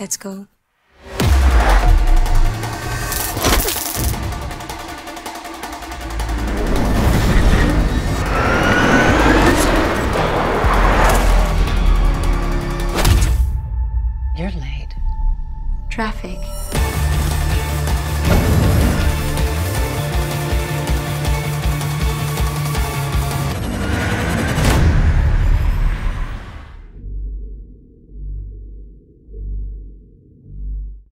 Let's go. You're late. Traffic.